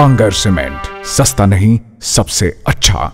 बांगर cement सस्ता नहीं सबसे अच्छा।